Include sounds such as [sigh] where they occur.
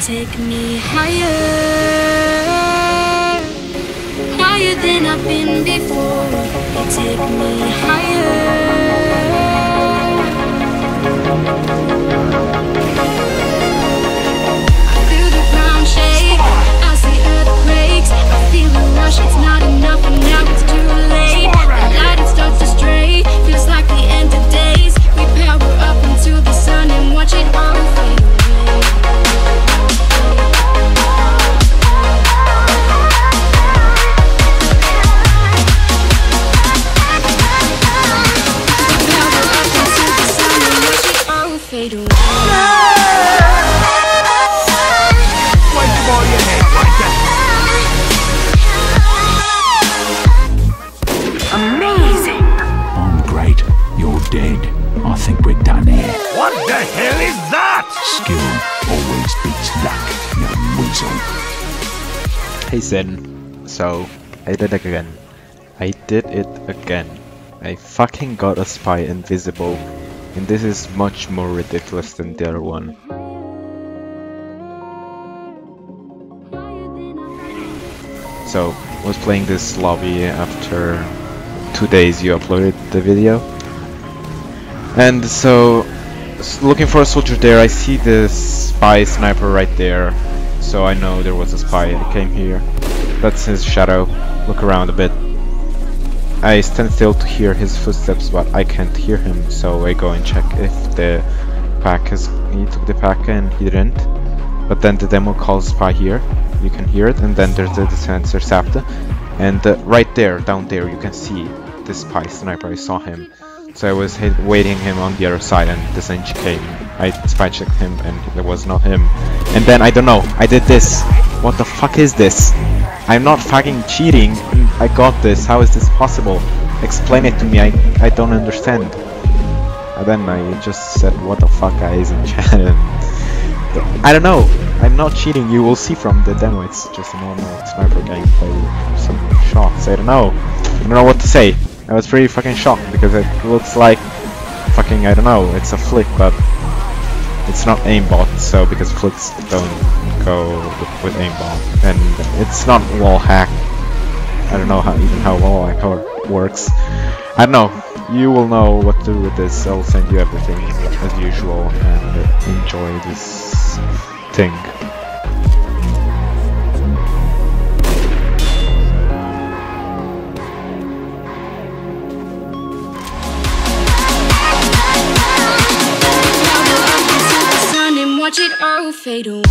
take me higher, higher than I've been before. Take me higher. Fade away. Why'd you ball your head like that? Amazing! I'm great. You're dead. I think we're done here. What the hell is that? Skill always beats luck, you weasel. Hey Zen. So, I did it again. I did it again. I fucking got a spy invisible. And this is much more ridiculous than the other one. So, I was playing this lobby after two days you uploaded the video. And so, looking for a soldier there, I see this spy sniper right there. So I know there was a spy. I came here. That's his shadow. Look around a bit. I stand still to hear his footsteps, but I can't hear him, so I go and check if the pack is. He took the pack and he didn't. But then the demo calls spy here. You can hear it, and then there's the sensor SAPTA. And uh, right there, down there, you can see the spy sniper. I saw him. So I was waiting him on the other side, and the Zenji came. I spy checked him, and it was not him. And then I don't know. I did this. What the fuck is this? I'm not fucking cheating. I got this. How is this possible? Explain it to me. I I don't understand. And then I just said, "What the fuck, guys?" in chat. and [laughs] I don't know. I'm not cheating. You will see from the demo. It's just a normal sniper gameplay. Some shots. I don't know. I don't know what to say. I was pretty fucking shocked because it looks like fucking I don't know. It's a flick, but it's not aimbot. So because flicks don't go with, with aimbot, and it's not wall hack. I don't know how even how wall hack wor- works. I don't know. You will know what to do with this. I'll send you everything as usual and uh, enjoy this thing. Watch it all fade away.